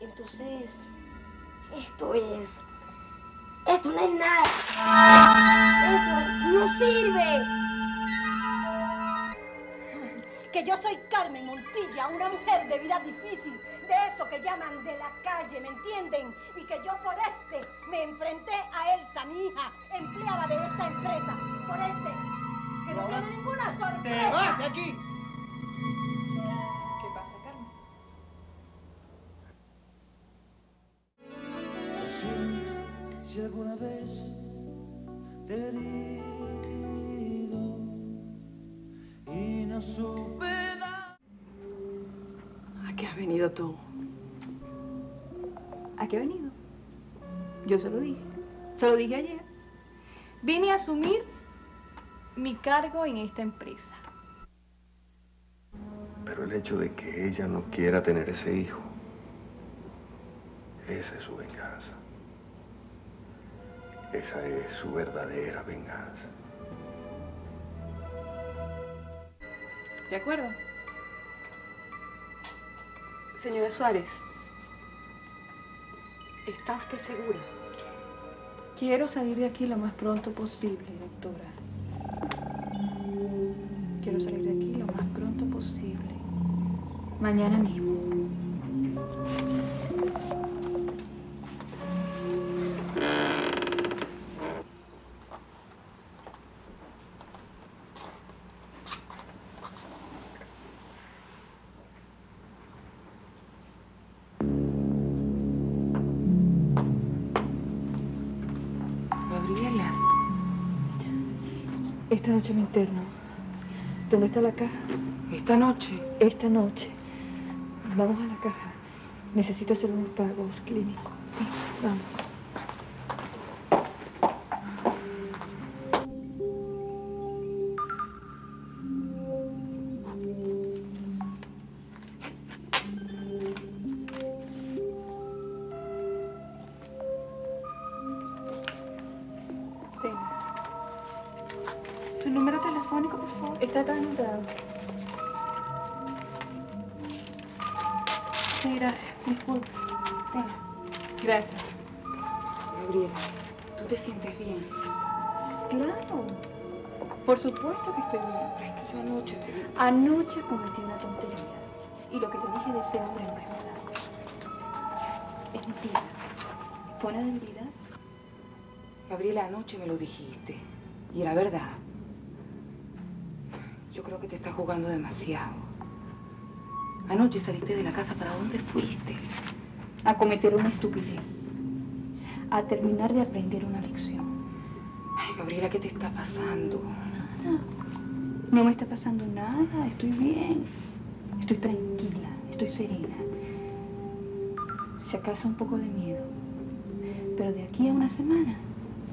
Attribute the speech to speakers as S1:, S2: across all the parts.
S1: Entonces, esto es... Esto no es nada. Eso no sirve.
S2: Que yo soy Carmen Montilla, una mujer de vida difícil, de eso que llaman de la calle, ¿me entienden? Y que yo por este me enfrenté a Elsa, mi hija, empleada de esta empresa. Por este, que no tiene ninguna sorpresa.
S3: ¡Te vas de aquí!
S4: ¿Qué pasa, Carmen?
S5: Lo siento si alguna vez te he herido y no supe dar.
S4: ¿A qué has venido tú? ¿A qué he venido? Yo se lo dije. Se lo dije ayer. Vine a asumir mi cargo en esta empresa.
S6: Pero el hecho de que ella no quiera tener ese hijo, esa es su venganza. Esa es su verdadera venganza.
S4: ¿De acuerdo? Señora Suárez, ¿está usted segura? Quiero salir de aquí lo más pronto posible, doctora. Quiero salir de aquí lo más pronto posible. Mañana mismo. Gabriela. Esta noche me interno. ¿Dónde está la caja?
S7: Esta noche.
S4: Esta noche. Vamos a la caja. Necesito hacer unos pagos clínicos. Vamos. Gracias.
S7: Gabriela, ¿tú te sientes bien?
S4: Claro. Por supuesto que estoy bien.
S7: Pero es que yo anoche te.
S4: Anoche cometí una tontería. Y lo que te dije de ese hombre no es verdad. Es mentira. Fue una debilidad.
S7: Gabriela, anoche me lo dijiste. Y era verdad. Yo creo que te estás jugando demasiado. Anoche saliste de la casa. ¿Para dónde fuiste?
S4: A cometer una estupidez. A terminar de aprender una lección.
S7: Ay, Gabriela, ¿qué te está pasando?
S4: No me está pasando nada. Estoy bien. Estoy tranquila. Estoy serena. Si acaso un poco de miedo. Pero de aquí a una semana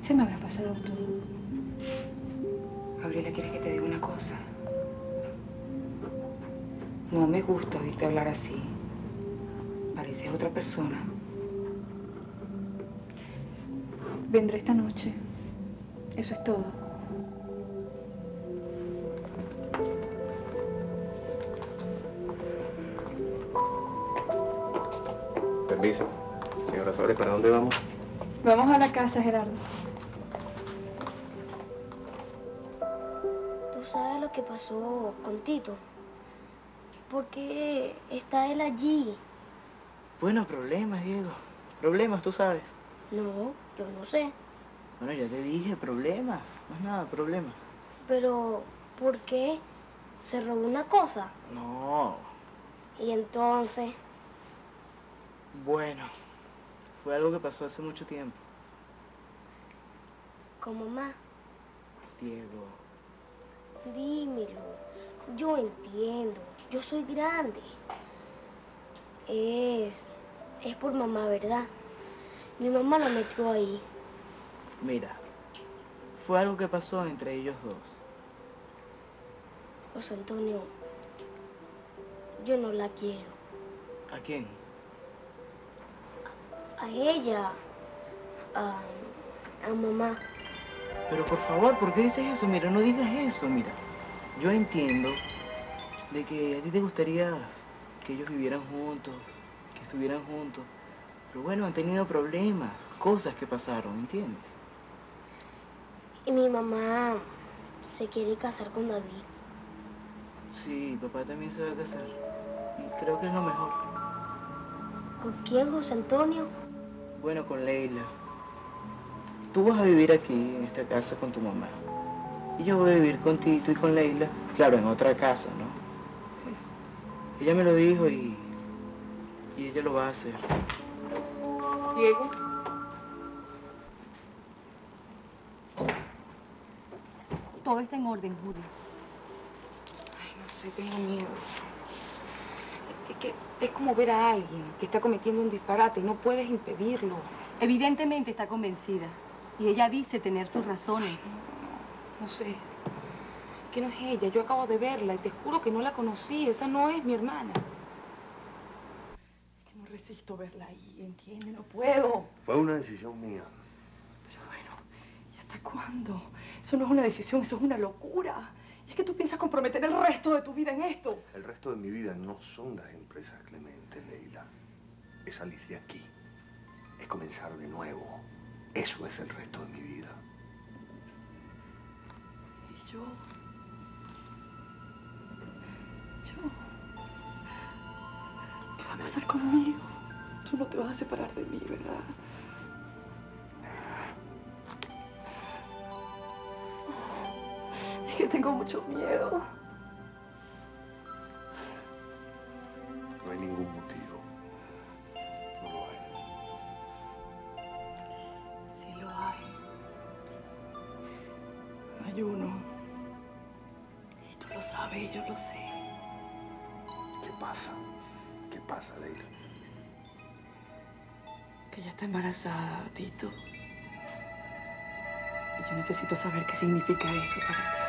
S4: se me habrá pasado todo.
S7: Gabriela, ¿quieres que te diga una cosa? No me gusta oírte hablar así. Pareces otra persona.
S4: Vendré esta noche. Eso es todo.
S6: Permiso. Señora Suárez, ¿para dónde vamos?
S4: Vamos a la casa, Gerardo.
S1: ¿Tú sabes lo que pasó con Tito? ¿Por qué está él allí?
S8: Bueno, problemas, Diego. Problemas, tú sabes.
S1: No, yo no sé.
S8: Bueno, ya te dije, problemas. Más nada, problemas.
S1: Pero, ¿por qué? ¿Se robó una cosa?
S8: No.
S1: Y entonces,
S8: Bueno, fue algo que pasó hace mucho tiempo.
S1: como más,
S8: Diego.
S1: dímelo. Yo entiendo. Yo soy grande. Es... Es por mamá, ¿verdad? Mi mamá lo metió ahí.
S8: Mira, fue algo que pasó entre ellos dos.
S1: José Antonio, yo no la quiero.
S8: ¿A quién?
S1: A ella. A, a mamá.
S8: Pero por favor, ¿por qué dices eso? Mira, no digas eso, mira. yo entiendo de que a ti te gustaría que ellos vivieran juntos, que estuvieran juntos. Pero bueno, han tenido problemas, cosas que pasaron, ¿entiendes?
S1: Y mi mamá se quiere casar con David.
S8: Sí, papá también se va a casar. Y creo que es lo mejor.
S1: ¿Con quién, José Antonio?
S8: Bueno, con Leila. Tú vas a vivir aquí, en esta casa, con tu mamá. Y yo voy a vivir con Tito y con Leila. Claro, en otra casa, ¿no? Ella me lo dijo y... Y ella lo va a hacer.
S7: Diego.
S2: Todo está en orden, Julia.
S7: Ay, no sé, tengo miedo. Es que es como ver a alguien que está cometiendo un disparate y no puedes impedirlo.
S2: Evidentemente está convencida. Y ella dice tener sus razones.
S7: No sé. Que no es ella. Yo acabo de verla y te juro que no la conocí. Esa no es mi hermana.
S2: Que no resisto verla ahí, ¿entiende? No puedo.
S3: Fue una decisión mía.
S2: Pero bueno, ¿y hasta cuándo? Eso no es una decisión, eso es una locura. Y es que tú piensas comprometer el resto de tu vida en esto.
S3: El resto de mi vida no son las empresas Clemente, Leila. Es salir de aquí. Es comenzar de nuevo. Eso es el resto de mi vida.
S2: Y. Yo... va a pasar conmigo? Tú no te vas a separar de mí, ¿verdad? Es que tengo mucho miedo. Está embarazada, Tito. Y yo necesito saber qué significa eso para ti.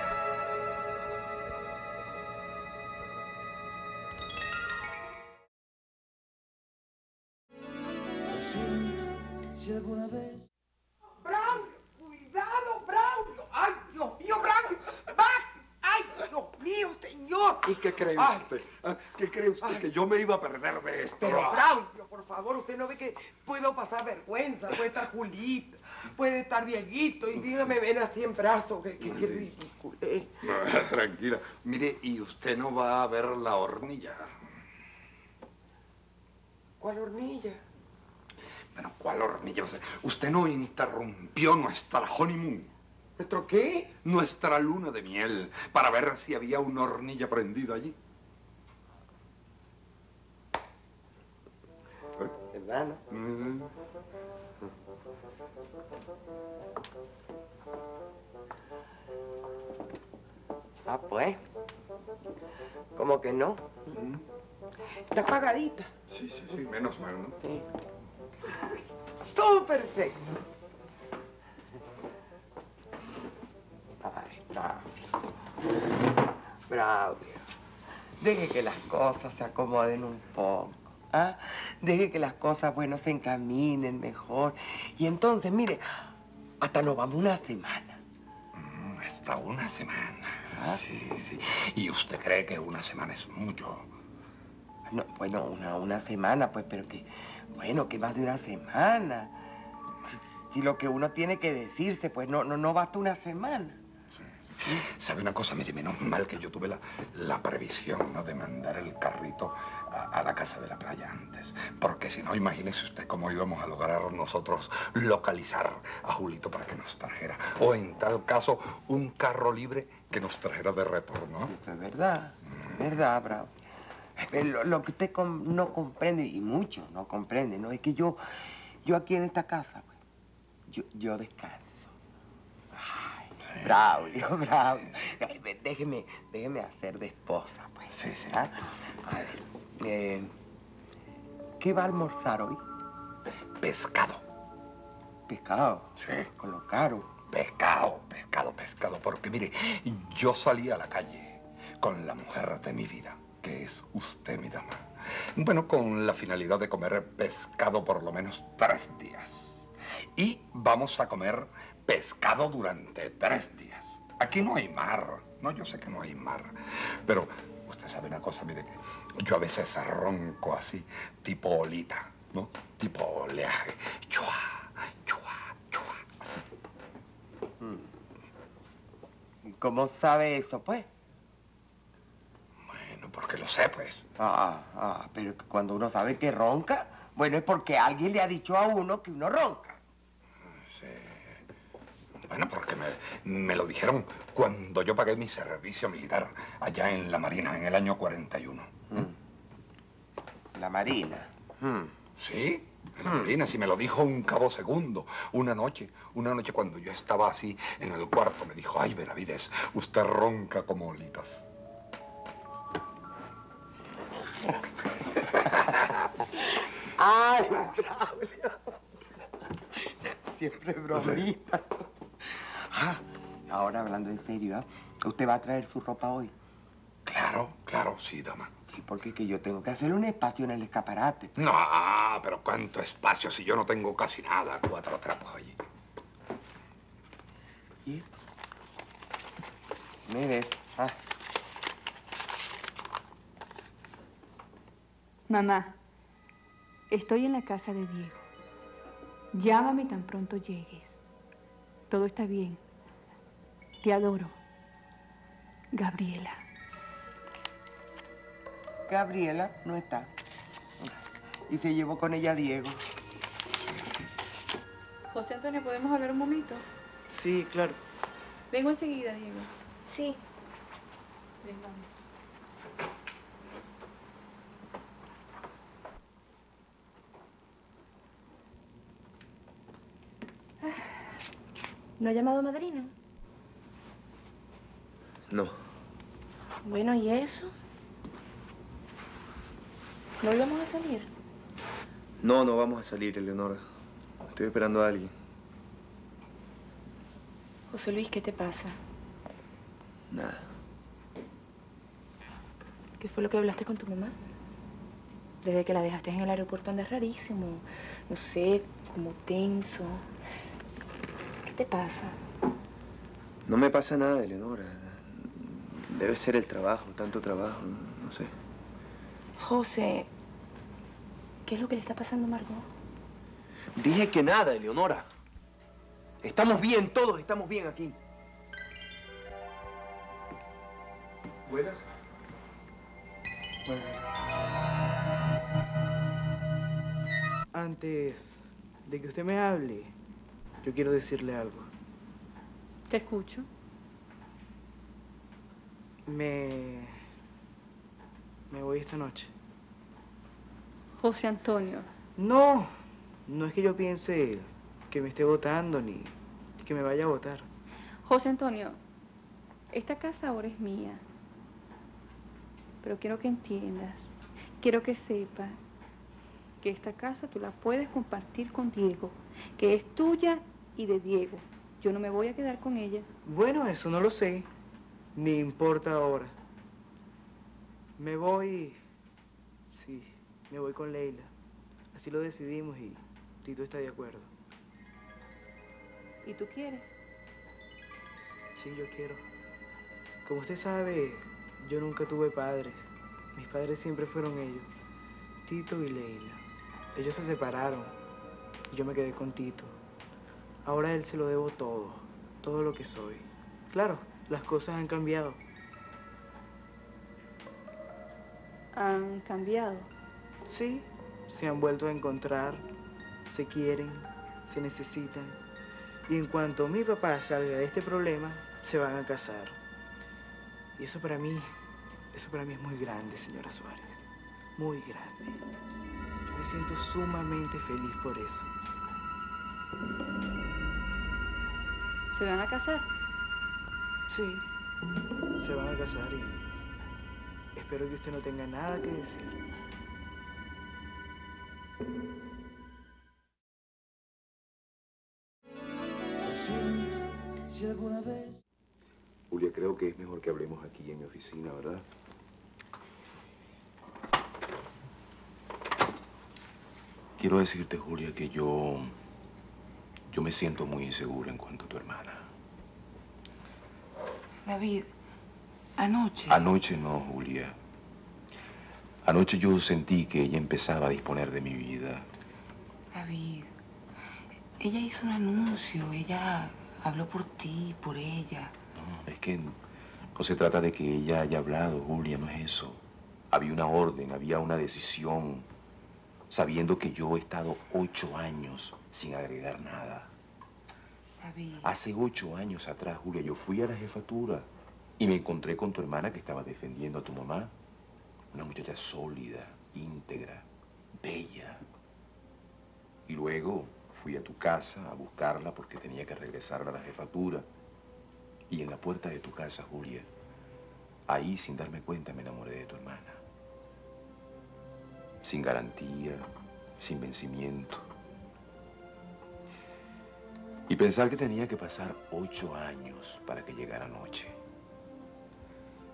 S5: Lo siento si alguna vez
S9: Braulio, cuidado, Braulio. Ay, Dios mío, Braulio. Baje. Ay, Dios mío, señor.
S3: ¿Y qué cree usted? ¿Ah? ¿Qué cree usted? Que yo me iba a perder de esto.
S9: Pero. Braulio, favor, usted no ve que puedo pasar vergüenza. Puede estar Julita, puede estar Dieguito y dígame, ven así en brazos. Que, que, que ridículo.
S3: Tranquila. Mire, ¿y usted no va a ver la hornilla?
S9: ¿Cuál hornilla?
S3: Bueno, ¿cuál hornilla? Usted no interrumpió nuestra honeymoon,
S9: ¿Nuestro qué?
S3: nuestra luna de miel, para ver si había una hornilla prendida allí.
S9: ¿Verdad, no?
S3: Mm.
S9: Ah, pues. ¿Cómo que no? Está apagadita.
S3: Sí, sí, sí, menos mal, ¿no?
S9: Sí. Todo perfecto. Ay, Braulio. Braulio. Deje que las cosas se acomoden un poco. ¿Ah? Deje que las cosas, bueno, se encaminen mejor. Y entonces, mire, hasta nos vamos una semana.
S3: Mm, Hasta una semana. Sí, sí. ¿Y usted cree que una semana es mucho?
S9: No, bueno, una, una semana, pues, pero que, bueno, que más de una semana. Si, si lo que uno tiene que decirse, pues no, no, no basta una semana.
S3: ¿Sabe una cosa? Mire, menos mal que yo tuve la, la previsión ¿no? de mandar el carrito a, a la casa de la playa antes. Porque si no, imagínese usted cómo íbamos a lograr nosotros localizar a Julito para que nos trajera. O en tal caso, un carro libre que nos trajera de retorno.
S9: Eso es verdad, eso es verdad, Bravo. Eh, Lo, lo que usted com- no comprende, y muchos no comprenden, ¿no? Es que yo, yo aquí en esta casa, pues, yo, yo descanso. Ay, Braulio, Braulio. Ay, ve- déjeme, déjeme hacer de esposa, pues.
S3: Sí, sí.
S9: ¿ah? A ver, eh, ¿qué va a almorzar hoy?
S3: Pescado.
S9: Pescado.
S3: Sí.
S9: Con lo caro.
S3: Pescado, pescado, pescado. Porque mire, yo salí a la calle con la mujer de mi vida, que es usted, mi dama. Bueno, con la finalidad de comer pescado por lo menos tres días. Y vamos a comer pescado durante tres días. Aquí no hay mar. No, yo sé que no hay mar, pero usted sabe una cosa, mire que yo a veces ronco así, tipo olita, ¿no? Tipo oleaje. Chua, chua, chua.
S9: ¿Y ¿Cómo sabe eso, pues?
S3: Bueno, porque lo sé, pues.
S9: Ah, ah, pero cuando uno sabe que ronca, bueno, es porque alguien le ha dicho a uno que uno ronca.
S3: Bueno, porque me, me lo dijeron cuando yo pagué mi servicio militar allá en la Marina en el año 41.
S9: La Marina. Hmm.
S3: Sí, en la Marina, sí me lo dijo un cabo segundo. Una noche, una noche cuando yo estaba así en el cuarto, me dijo, ay, Benavides, usted ronca como olitas.
S9: ¡Ay, Braulio! Siempre bromita. Ah, ahora hablando en serio, ¿ah? ¿usted va a traer su ropa hoy?
S3: Claro, claro, sí, dama.
S9: Sí, porque es que yo tengo que hacer un espacio en el escaparate.
S3: No, pero cuánto espacio si yo no tengo casi nada. Cuatro trapos allí.
S9: ¿Y? Mire, ah,
S4: Mamá, estoy en la casa de Diego. Llámame tan pronto llegues. Todo está bien. Te adoro. Gabriela.
S9: Gabriela no está. Y se llevó con ella a Diego.
S4: José Antonio, ¿podemos hablar un momento?
S8: Sí, claro.
S4: Vengo enseguida, Diego.
S1: Sí.
S4: Vengamos.
S10: ¿No ha llamado madrina?
S6: No.
S10: Bueno, ¿y eso? ¿No íbamos a salir?
S6: No, no vamos a salir, Eleonora. Estoy esperando a alguien.
S10: José Luis, ¿qué te pasa?
S6: Nada.
S10: ¿Qué fue lo que hablaste con tu mamá? Desde que la dejaste en el aeropuerto andas rarísimo. No sé, como tenso. ¿Qué te pasa?
S6: No me pasa nada, Eleonora. Debe ser el trabajo, tanto trabajo, no, no sé.
S10: José, ¿qué es lo que le está pasando a Margot?
S6: Dije que nada, Eleonora. Estamos bien, todos estamos bien aquí. ¿Buenas?
S8: Antes de que usted me hable, yo quiero decirle algo.
S4: Te escucho.
S8: Me... Me voy esta noche.
S4: José Antonio.
S8: No, no es que yo piense que me esté votando ni que me vaya a votar.
S4: José Antonio, esta casa ahora es mía. Pero quiero que entiendas, quiero que sepas que esta casa tú la puedes compartir con Diego, que es tuya y de Diego. Yo no me voy a quedar con ella.
S8: Bueno, eso no lo sé, ni importa ahora. Me voy, sí, me voy con Leila. Así lo decidimos y Tito está de acuerdo.
S4: ¿Y tú quieres?
S8: Sí, yo quiero. Como usted sabe, yo nunca tuve padres. Mis padres siempre fueron ellos, Tito y Leila. Ellos se separaron y yo me quedé con Tito. Ahora a él se lo debo todo, todo lo que soy. Claro, las cosas han cambiado.
S4: Han cambiado.
S8: Sí, se han vuelto a encontrar, se quieren, se necesitan. Y en cuanto mi papá salga de este problema, se van a casar. Y eso para mí, eso para mí es muy grande, señora Suárez. Muy grande. Yo me siento sumamente feliz por eso.
S4: ¿Se van a casar?
S8: Sí, se van a casar y espero que usted no tenga nada que decir.
S5: Lo siento si alguna vez
S6: Julia, creo que es mejor que hablemos aquí en mi oficina, ¿verdad? Quiero decirte, Julia, que yo... Yo me siento muy inseguro en cuanto a tu hermana.
S7: David, Anoche.
S11: Anoche no, Julia. Anoche yo sentí que ella empezaba a disponer de mi vida.
S7: David, ella hizo un anuncio, ella habló por ti, por ella.
S11: No, es que no se trata de que ella haya hablado, Julia, no es eso. Había una orden, había una decisión, sabiendo que yo he estado ocho años sin agregar nada. Hace ocho años atrás, Julia, yo fui a la jefatura y me encontré con tu hermana que estaba defendiendo a tu mamá. Una muchacha sólida, íntegra, bella. Y luego fui a tu casa a buscarla porque tenía que regresar a la jefatura. Y en la puerta de tu casa, Julia, ahí sin darme cuenta me enamoré de tu hermana. Sin garantía, sin vencimiento. Y pensar que tenía que pasar ocho años para que llegara noche.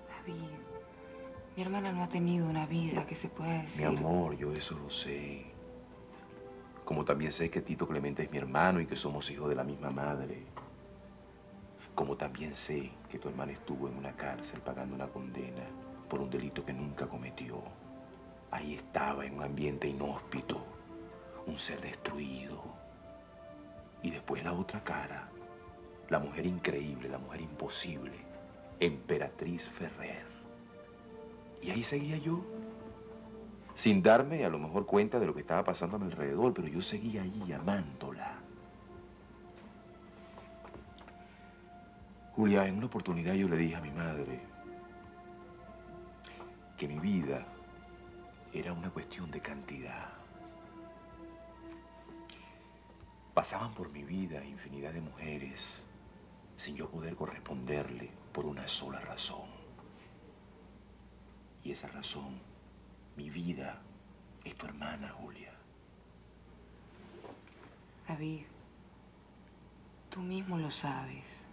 S7: David, mi hermana no ha tenido una vida que se pueda decir.
S11: Mi amor, yo eso lo sé. Como también sé que Tito Clemente es mi hermano y que somos hijos de la misma madre. Como también sé que tu hermana estuvo en una cárcel pagando una condena por un delito que nunca cometió. Ahí estaba en un ambiente inhóspito, un ser destruido. Y después la otra cara, la mujer increíble, la mujer imposible, Emperatriz Ferrer. Y ahí seguía yo, sin darme a lo mejor cuenta de lo que estaba pasando a mi alrededor, pero yo seguía ahí amándola. Julia, en una oportunidad yo le dije a mi madre que mi vida era una cuestión de cantidad. Pasaban por mi vida infinidad de mujeres sin yo poder corresponderle por una sola razón. Y esa razón, mi vida, es tu hermana, Julia.
S7: David, tú mismo lo sabes.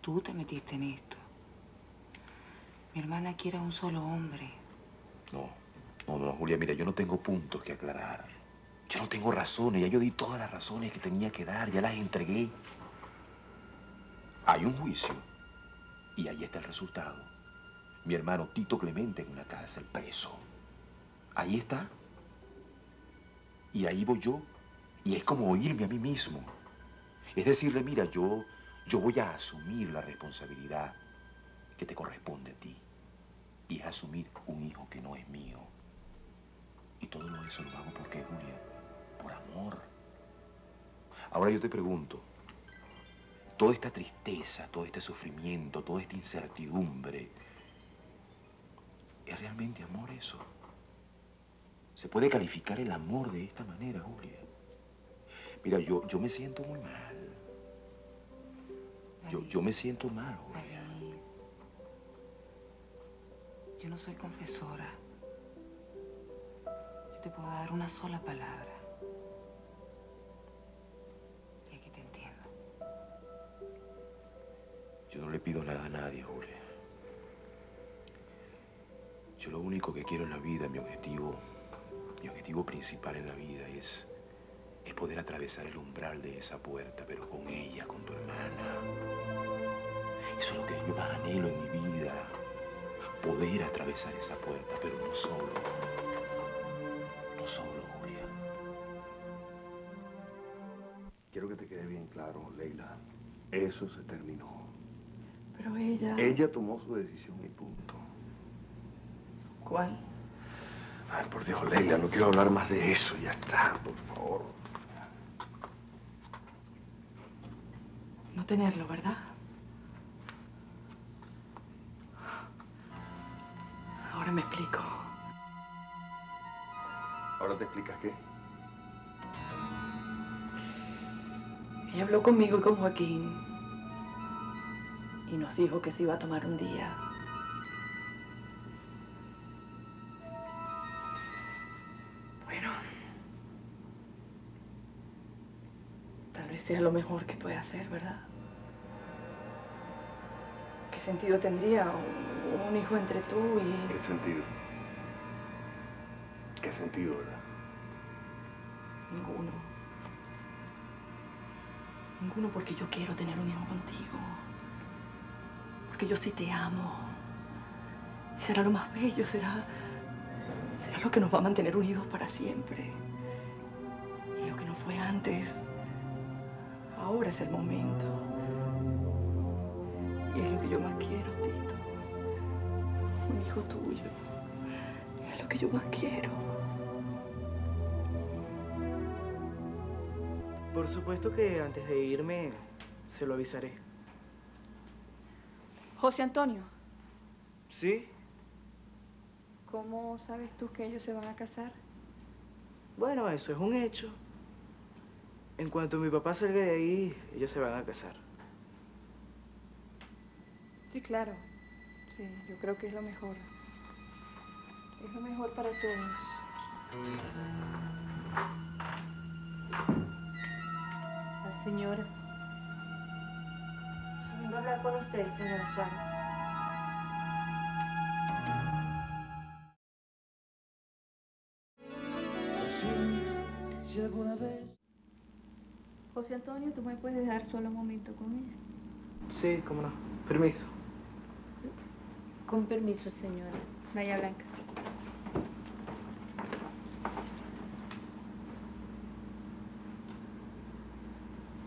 S7: Tú te metiste en esto. Mi hermana quiere a un solo hombre.
S11: No, no, no, Julia, mira, yo no tengo puntos que aclarar. Yo no tengo razones, ya yo di todas las razones que tenía que dar, ya las entregué. Hay un juicio y ahí está el resultado. Mi hermano Tito Clemente en una cárcel preso. Ahí está. Y ahí voy yo. Y es como oírme a mí mismo. Es decirle, mira, yo, yo voy a asumir la responsabilidad que te corresponde a ti. Y es asumir un hijo que no es mío. Y todo lo eso lo hago porque, Julia, por amor. Ahora yo te pregunto, toda esta tristeza, todo este sufrimiento, toda esta incertidumbre, ¿es realmente amor eso? ¿Se puede calificar el amor de esta manera, Julia? Mira, yo, yo me siento muy mal. Yo, yo me siento mal, Julia.
S7: David, yo no soy confesora. Yo te puedo dar una sola palabra.
S11: Yo no le pido nada a nadie, Julia. Yo lo único que quiero en la vida, mi objetivo, mi objetivo principal en la vida es, es poder atravesar el umbral de esa puerta, pero con ella, con tu hermana. Eso es lo que yo más anhelo en mi vida. Poder atravesar esa puerta, pero no solo. No solo, Julia.
S3: Quiero que te quede bien claro, Leila. Eso se terminó.
S4: Pero ella...
S3: Ella tomó su decisión y punto.
S4: ¿Cuál?
S3: Ay, por Dios, Leila, no quiero hablar más de eso. Ya está, por favor.
S4: No tenerlo, ¿verdad? Ahora me explico.
S3: ¿Ahora te explicas qué?
S4: Ella habló conmigo y con Joaquín. Dijo que se iba a tomar un día. Bueno. Tal vez sea lo mejor que puede hacer, ¿verdad? ¿Qué sentido tendría un hijo entre tú y...
S3: ¿Qué sentido? ¿Qué sentido, verdad?
S4: Ninguno. Ninguno porque yo quiero tener un hijo contigo.
S12: Yo sí te amo. Será lo más bello, será. será lo que nos va a mantener unidos para siempre. Y lo que no fue antes, ahora es el momento. Y es lo que yo más quiero, Tito. Un hijo tuyo. Es lo que yo más quiero.
S8: Por supuesto que antes de irme, se lo avisaré.
S4: José Antonio,
S8: ¿Sí?
S4: ¿cómo sabes tú que ellos se van a casar?
S8: Bueno, eso es un hecho. En cuanto mi papá salga de ahí, ellos se van a casar.
S4: Sí, claro. Sí, yo creo que es lo mejor. Es lo mejor para todos.
S10: La señora. A hablar con usted, señora Suárez.
S5: Lo siento si alguna vez
S4: José Antonio, ¿tú me puedes dejar solo un momento con ella?
S8: Sí, cómo no. Permiso.
S10: Con permiso, señora.
S4: Vaya Blanca.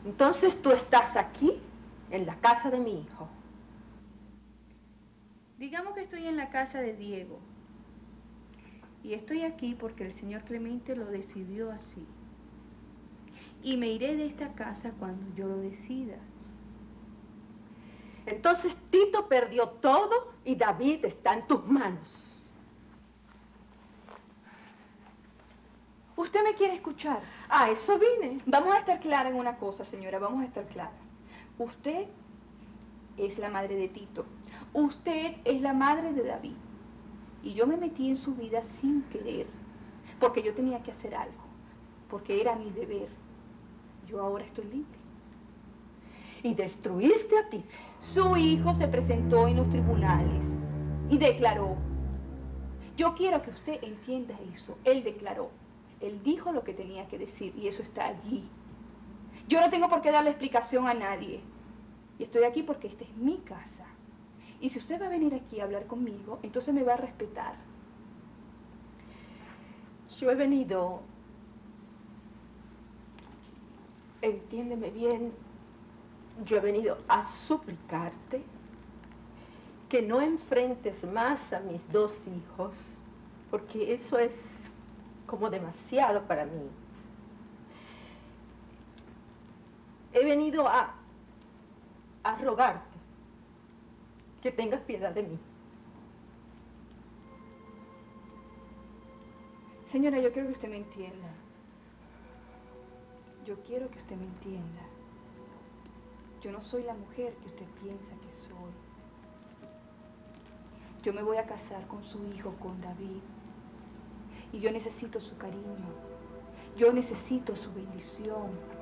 S2: Entonces tú estás aquí, en la casa de mi hijo.
S4: Digamos que estoy en la casa de Diego. Y estoy aquí porque el señor Clemente lo decidió así. Y me iré de esta casa cuando yo lo decida.
S2: Entonces Tito perdió todo y David está en tus manos.
S4: ¿Usted me quiere escuchar?
S2: A eso vine.
S4: Vamos a estar clara en una cosa, señora, vamos a estar clara. Usted es la madre de Tito. Usted es la madre de David. Y yo me metí en su vida sin querer, porque yo tenía que hacer algo, porque era mi deber. Yo ahora estoy libre.
S2: Y destruiste a Tito.
S4: Su hijo se presentó en los tribunales y declaró. Yo quiero que usted entienda eso. Él declaró. Él dijo lo que tenía que decir y eso está allí. Yo no tengo por qué darle explicación a nadie. Y estoy aquí porque esta es mi casa. Y si usted va a venir aquí a hablar conmigo, entonces me va a respetar.
S2: Yo he venido, entiéndeme bien, yo he venido a suplicarte que no enfrentes más a mis dos hijos, porque eso es como demasiado para mí. He venido a, a rogarte que tengas piedad de mí.
S4: Señora, yo quiero que usted me entienda. Yo quiero que usted me entienda. Yo no soy la mujer que usted piensa que soy. Yo me voy a casar con su hijo, con David. Y yo necesito su cariño. Yo necesito su bendición.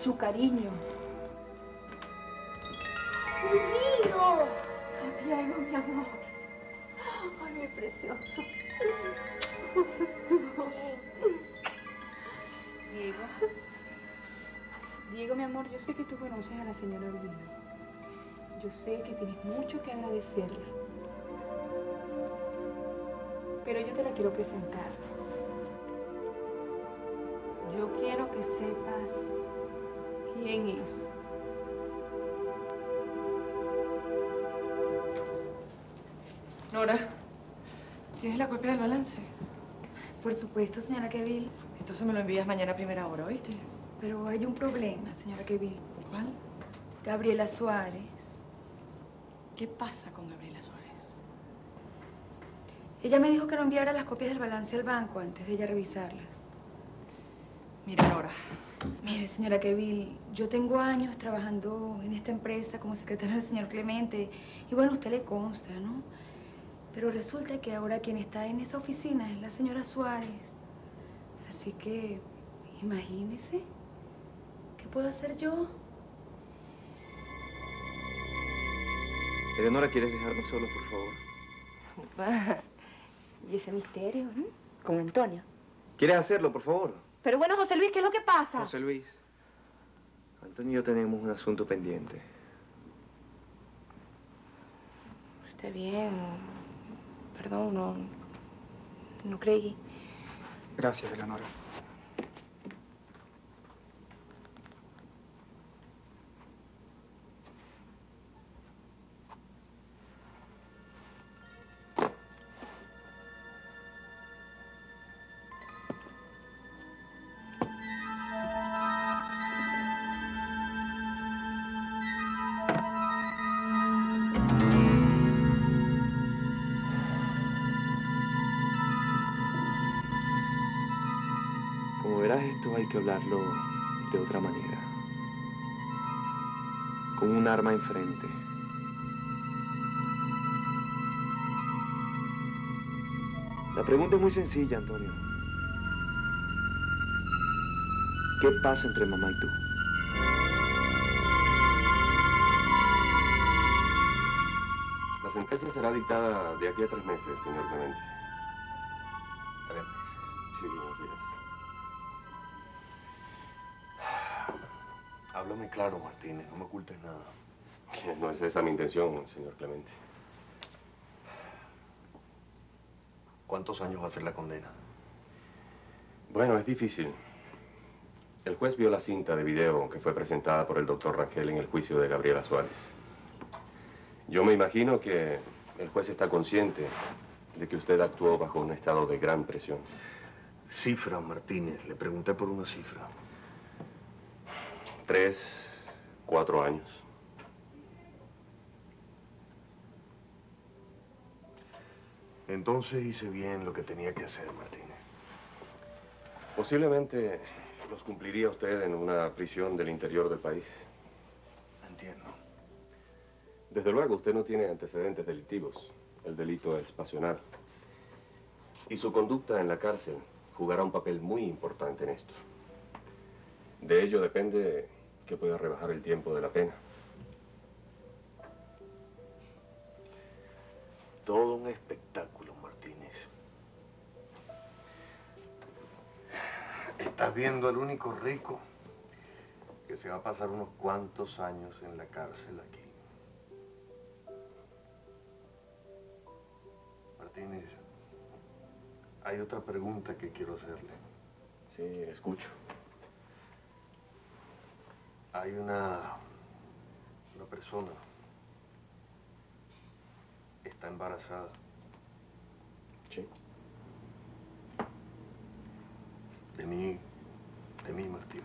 S4: Su cariño.
S2: ¡Diego! Diego, mi amor. Ay, mi precioso.
S4: Diego. Diego, mi amor, yo sé que tú conoces a la señora Urbina. Yo sé que tienes mucho que agradecerle. Pero yo te la quiero presentar. Yo quiero que sepas quién es.
S13: Nora, ¿tienes la copia del balance?
S10: Por supuesto, señora Kevil.
S13: Entonces me lo envías mañana a primera hora, ¿oíste?
S10: Pero hay un problema, señora Kevil.
S13: ¿Cuál?
S10: Gabriela Suárez.
S13: ¿Qué pasa con Gabriela Suárez?
S10: Ella me dijo que no enviara las copias del balance al banco antes de ella revisarlas.
S13: Mira, Nora.
S10: Mire, señora Kevil, yo tengo años trabajando en esta empresa como secretaria del señor Clemente. Y bueno, a usted le consta, ¿no? Pero resulta que ahora quien está en esa oficina es la señora Suárez. Así que, imagínese. ¿Qué puedo hacer yo?
S6: Eleonora, ¿quieres dejarnos solos, por favor?
S2: ¿Y ese misterio? eh? Con Antonio.
S6: ¿Quieres hacerlo, por favor?
S2: Pero bueno, José Luis, ¿qué es lo que pasa?
S6: José Luis. Antonio y yo tenemos un asunto pendiente.
S12: Está bien. Perdón, no, no creí.
S14: Gracias, Eleonora.
S15: Hay que hablarlo de otra manera. Con un arma enfrente. La pregunta es muy sencilla, Antonio. ¿Qué pasa entre mamá y tú?
S16: La sentencia será dictada de aquí a tres meses, señor Clemente.
S17: Claro, Martínez, no me ocultes nada.
S16: No es esa mi intención, señor Clemente.
S17: ¿Cuántos años va a ser la condena?
S16: Bueno, es difícil. El juez vio la cinta de video que fue presentada por el doctor Rangel en el juicio de Gabriela Suárez. Yo me imagino que el juez está consciente de que usted actuó bajo un estado de gran presión.
S17: Cifra, Martínez. Le pregunté por una cifra.
S16: Tres, cuatro años.
S17: Entonces hice bien lo que tenía que hacer, Martínez.
S16: Posiblemente los cumpliría usted en una prisión del interior del país.
S17: Entiendo.
S16: Desde luego, usted no tiene antecedentes delictivos. El delito es pasional. Y su conducta en la cárcel jugará un papel muy importante en esto. De ello depende que pueda rebajar el tiempo de la pena.
S17: Todo un espectáculo, Martínez. Estás viendo al único rico que se va a pasar unos cuantos años en la cárcel aquí. Martínez, hay otra pregunta que quiero hacerle.
S16: Sí, escucho.
S17: Hay una, una persona, está embarazada.
S16: Sí.
S17: De mí, de mí, Martín.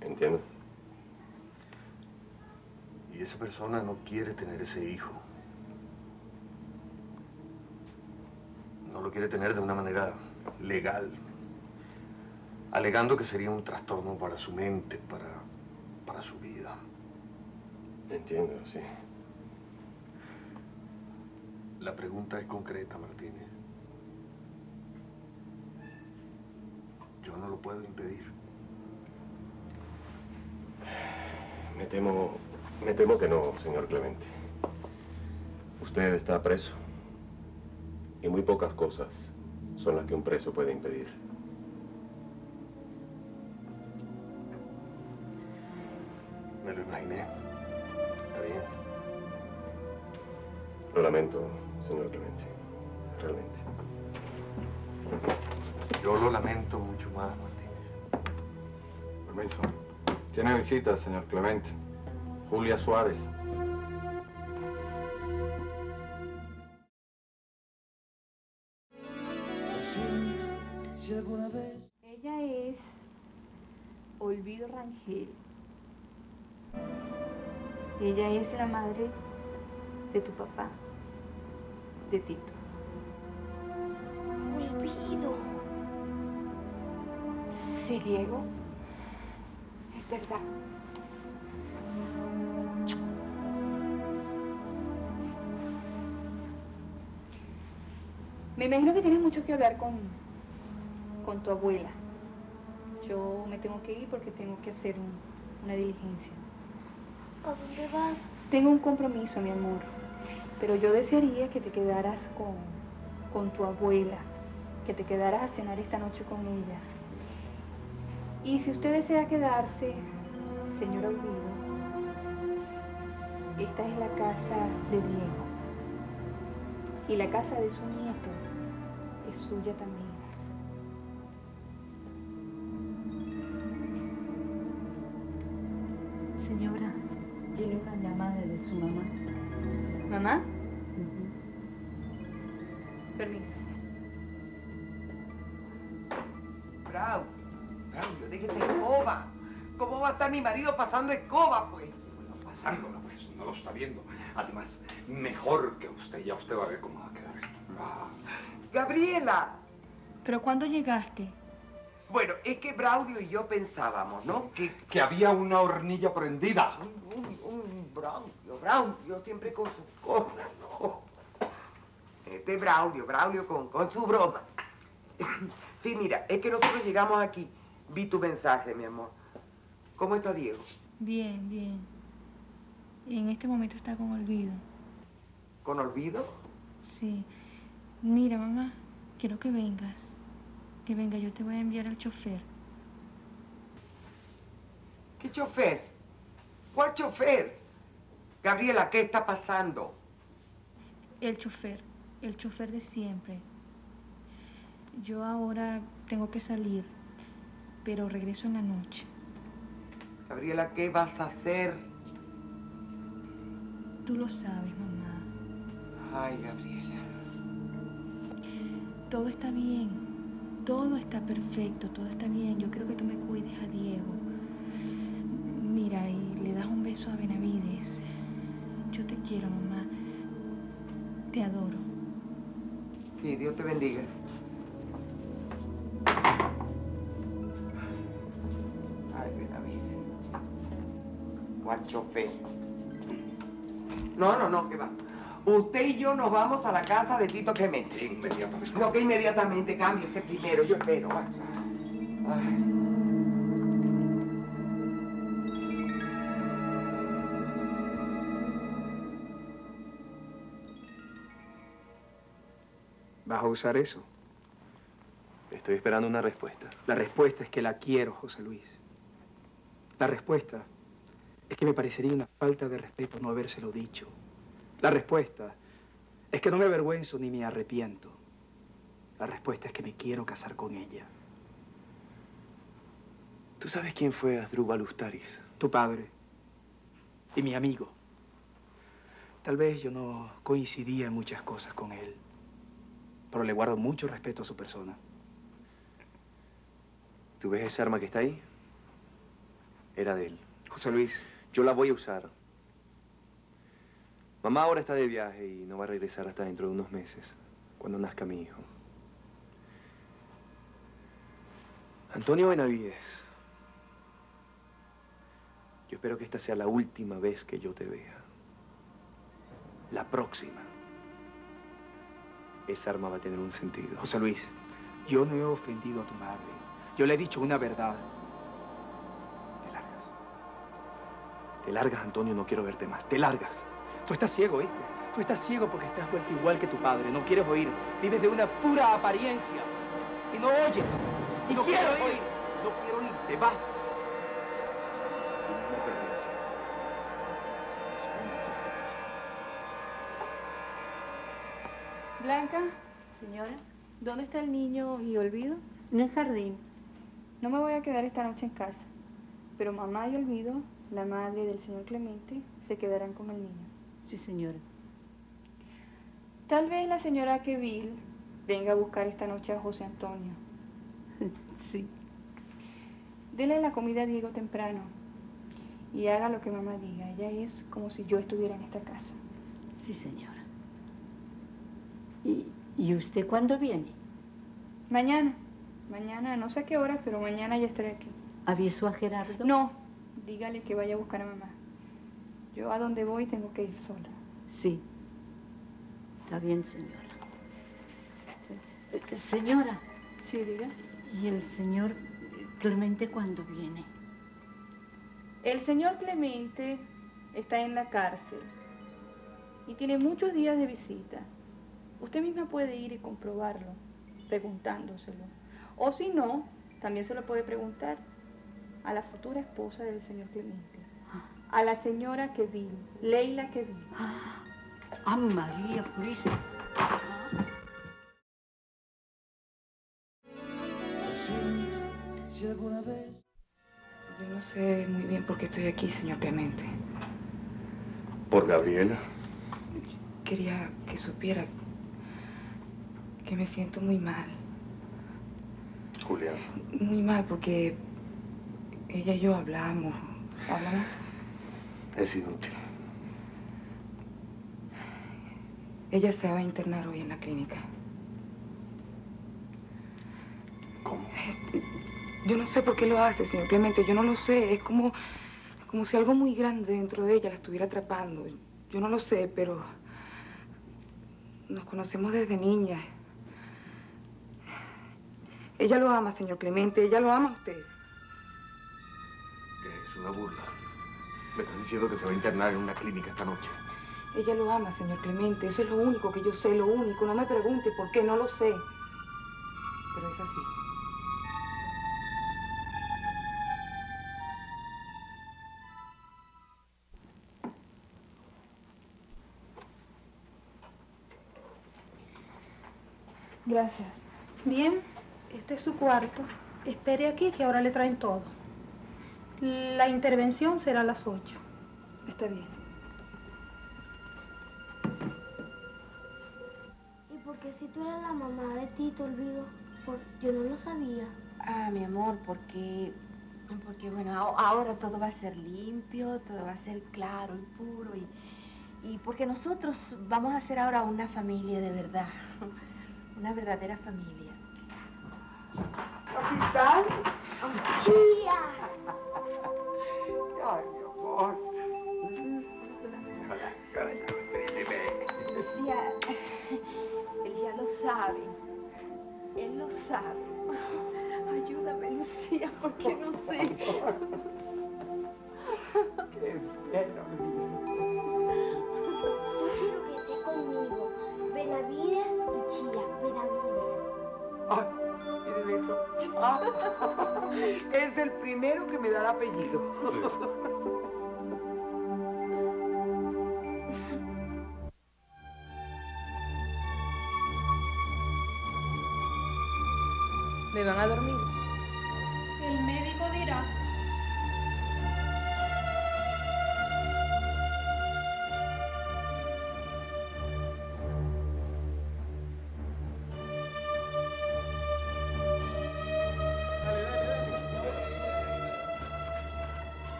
S16: Entiendo.
S17: Y esa persona no quiere tener ese hijo. No lo quiere tener de una manera legal. Alegando que sería un trastorno para su mente, para, para su vida.
S16: Entiendo, sí.
S17: La pregunta es concreta, Martínez. Yo no lo puedo impedir.
S16: Me temo, me temo que no, señor Clemente. Usted está preso. Y muy pocas cosas son las que un preso puede impedir. Lamento, señor Clemente. Realmente.
S17: Yo lo lamento mucho más, Martín.
S18: Permiso. Tiene visita, señor Clemente. Julia Suárez.
S5: Lo siento si alguna vez
S4: Ella es Olvido Rangel. Ella es la madre de tu papá, de Tito.
S1: Olvido.
S12: Sí, Diego.
S4: Es verdad. Me imagino que tienes mucho que hablar con, con tu abuela. Yo me tengo que ir porque tengo que hacer un- una diligencia.
S1: ¿A dónde vas?
S4: Tengo un compromiso, mi amor, pero yo desearía que te quedaras con, con tu abuela, que te quedaras a cenar esta noche con ella. Y si usted desea quedarse, señor Olvido, esta es la casa de Diego. Y la casa de su nieto es suya también.
S9: Pasando escoba, pues?
S3: Pasándola, pues, no lo está viendo. Además, mejor que usted, ya usted va a ver cómo va a quedar esto. Ah.
S9: Gabriela.
S4: ¿Pero cuándo llegaste?
S9: Bueno, es que Braulio y yo pensábamos, ¿no? Que,
S3: Que había una hornilla prendida.
S9: un, un Braulio, Braulio, siempre con sus cosas, ¿no? Este Braulio, Braulio con, con su broma. Sí, mira, es que nosotros llegamos aquí. Vi tu mensaje, mi amor. ¿Cómo está Diego?
S4: Bien, bien. Y en este momento está con olvido.
S9: ¿Con olvido?
S4: Sí. Mira, mamá, quiero que vengas. Que venga, yo te voy a enviar al chofer.
S9: ¿Qué chofer? ¿Cuál chofer? Gabriela, ¿qué está pasando?
S4: El chofer, el chofer de siempre. Yo ahora tengo que salir, pero regreso en la noche.
S9: Gabriela, ¿qué vas a hacer?
S4: Tú lo sabes, mamá.
S9: Ay, Gabriela.
S4: Todo está bien. Todo está perfecto, todo está bien. Yo creo que tú me cuides a Diego. Mira, y le das un beso a Benavides. Yo te quiero, mamá. Te adoro.
S9: Sí, Dios te bendiga. ¿Cuál chofer? No, no, no, que va. Usted y yo nos vamos a la casa de Tito Clemente.
S3: Inmediatamente.
S9: No, que inmediatamente cámbiese primero. Yo espero. Ay.
S14: ¿Vas a usar eso?
S6: Estoy esperando una respuesta.
S14: La respuesta es que la quiero, José Luis. La respuesta es que me parecería una falta de respeto no habérselo dicho. La respuesta es que no me avergüenzo ni me arrepiento. La respuesta es que me quiero casar con ella.
S6: ¿Tú sabes quién fue Asdrúbal Ustaris?
S14: Tu padre y mi amigo. Tal vez yo no coincidía en muchas cosas con él, pero le guardo mucho respeto a su persona.
S6: ¿Tú ves esa arma que está ahí? Era de él.
S14: José Luis.
S6: Yo la voy a usar. Mamá ahora está de viaje y no va a regresar hasta dentro de unos meses, cuando nazca mi hijo. Antonio Benavides. Yo espero que esta sea la última vez que yo te vea. La próxima. Esa arma va a tener un sentido.
S14: José Luis, yo no he ofendido a tu madre. Yo le he dicho una verdad.
S6: Te largas, Antonio, no quiero verte más. Te largas.
S14: Tú estás ciego, ¿viste? Tú estás ciego porque estás vuelto igual que tu padre. No quieres oír. Vives de una pura apariencia. Y no oyes. Y
S6: no
S14: quiero
S6: quiero
S14: oír.
S6: No quiero oír. Te vas. Tienes una advertencia. Tienes una advertencia.
S4: Blanca. Señora. ¿Dónde está el niño y Olvido?
S19: En el jardín.
S4: No me voy a quedar esta noche en casa. Pero mamá y Olvido, la madre del señor Clemente, se quedarán con el niño.
S19: Sí, señora.
S4: Tal vez la señora Queville venga a buscar esta noche a José Antonio.
S19: Sí.
S4: Dele la comida a Diego temprano y haga lo que mamá diga. Ella es como si yo estuviera en esta casa.
S19: Sí, señora. ¿Y, y usted cuándo viene?
S4: Mañana. Mañana, no sé a qué hora, pero mañana ya estaré aquí.
S19: ¿Avisó a Gerardo?
S4: No, dígale que vaya a buscar a mamá. Yo a donde voy tengo que ir sola.
S19: Sí. Está bien, señora. Eh, Señora.
S4: Sí, diga.
S19: ¿Y el señor Clemente cuándo viene?
S4: El señor Clemente está en la cárcel y tiene muchos días de visita. Usted misma puede ir y comprobarlo, preguntándoselo. O si no, también se lo puede preguntar a la futura esposa del señor Clemente, a la señora Kevin, Leila Kevin.
S19: ¡Ah, María pues. Purísima!
S5: si alguna vez...
S7: Yo no sé muy bien por qué estoy aquí, señor Clemente.
S17: ¿Por Gabriela?
S7: Quería que supiera que me siento muy mal.
S17: Julián.
S7: Muy mal porque ella y yo hablamos. ¿Hablamos?
S17: Es inútil.
S7: Ella se va a internar hoy en la clínica.
S17: ¿Cómo?
S7: Yo no sé por qué lo hace, señor Clemente. Yo no lo sé. Es como, como si algo muy grande dentro de ella la estuviera atrapando. Yo no lo sé, pero nos conocemos desde niña. Ella lo ama, señor Clemente. Ella lo ama a usted.
S17: ¿Qué es una burla? Me estás diciendo que se va a internar en una clínica esta noche.
S7: Ella lo ama, señor Clemente. Eso es lo único que yo sé, lo único. No me pregunte por qué, no lo sé. Pero es así.
S4: Gracias.
S20: Bien, este es su cuarto. Espere aquí que ahora le traen todo. La intervención será a las 8.
S4: Está bien.
S1: ¿Y por qué si tú eres la mamá de Tito, olvido? Por- yo no lo sabía.
S2: Ah, mi amor, porque, porque bueno, ahora todo va a ser limpio, todo va a ser claro y puro y, y porque nosotros vamos a ser ahora una familia de verdad, una verdadera familia.
S9: Capitán.
S1: ¡Chía!
S2: Sabe, él lo sabe. Ayúdame, Lucía, porque no sé.
S9: Qué bien,
S1: Yo quiero que esté conmigo. Benavides y Chía. Benavides.
S9: Ay, miren eso. Ah, es el primero que me da el apellido.
S4: ¿Me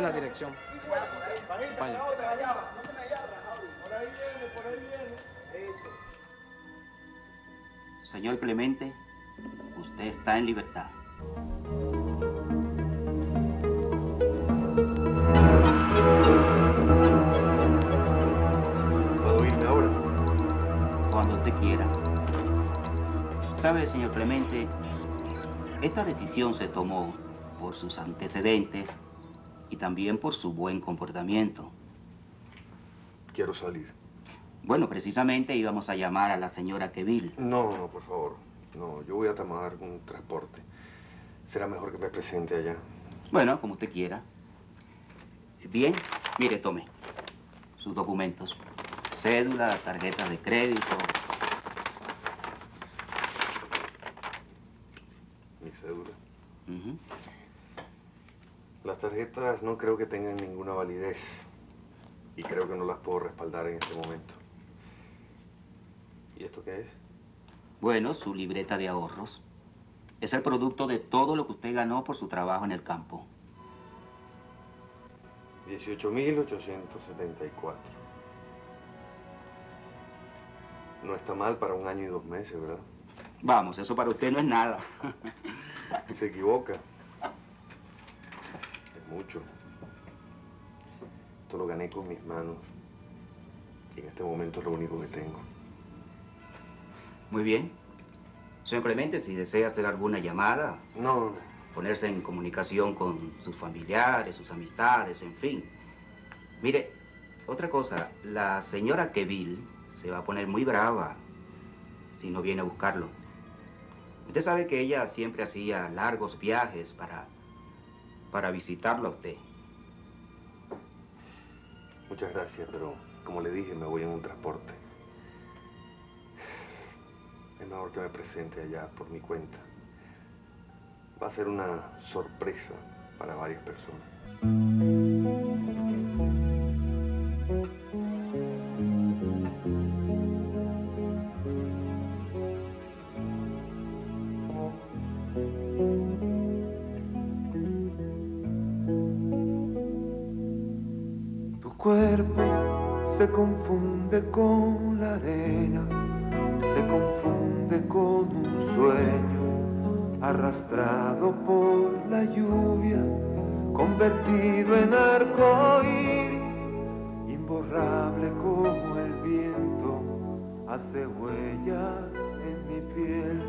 S18: la dirección.
S21: Señor Clemente, usted está en libertad.
S17: ¿Puedo irme ahora?
S21: Cuando usted quiera. Sabe, señor Clemente, esta decisión se tomó por sus antecedentes y también por su buen comportamiento.
S17: Quiero salir.
S21: Bueno, precisamente íbamos a llamar a la señora Kevil.
S17: No, no, por favor. No, yo voy a tomar un transporte. Será mejor que me presente allá.
S21: Bueno, como usted quiera. Bien, mire, tome sus documentos. Cédula, tarjeta de crédito.
S17: Mi cédula.
S21: Ujú.
S17: Las tarjetas no creo que tengan ninguna validez. Y creo que no las puedo respaldar en este momento. ¿Y esto qué es?
S21: Bueno, su libreta de ahorros. Es el producto de todo lo que usted ganó por su trabajo en el campo.
S17: 18.874. No está mal para un año y dos meses, ¿verdad?
S21: Vamos, eso para usted no es nada.
S17: Se equivoca. Mucho. Esto lo gané con mis manos. Y en este momento es lo único que tengo.
S21: Muy bien. Señor Clemente, si desea hacer alguna llamada.
S17: No.
S21: Ponerse en comunicación con sus familiares, sus amistades, en fin. Mire, otra cosa. La señora Kevil se va a poner muy brava si no viene a buscarlo. Usted sabe que ella siempre hacía largos viajes para, para visitarlo a usted.
S17: Muchas gracias, pero como le dije, me voy en un transporte. es mejor que me presente allá por mi cuenta. Va a ser una sorpresa para varias personas.
S6: Se confunde con la arena, se confunde con un sueño, arrastrado por la lluvia, convertido en arco iris, imborrable como el viento, hace huellas en mi piel.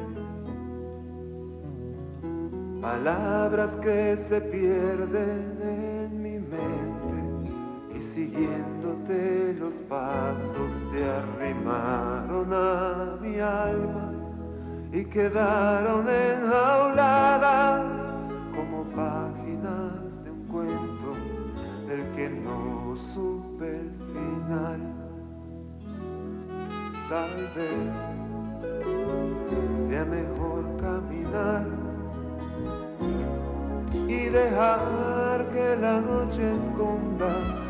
S6: Palabras que se pierden en mi mente y los pasos se arrimaron a mi alma y quedaron enjauladas como páginas de un cuento del que no supe el final. Tal vez sea mejor caminar y dejar que la noche esconda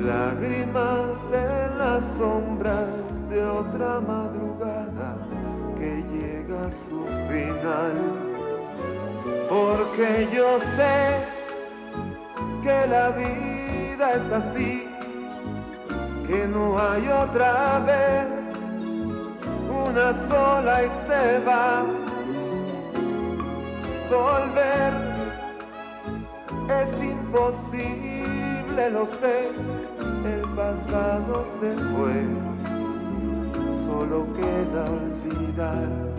S6: lágrimas en las sombras de otra madrugada que llega a su final. Porque yo sé que la vida es así, que no hay otra vez, una sola y se va. Volver es imposible, lo sé, el pasado se fue, solo queda olvidar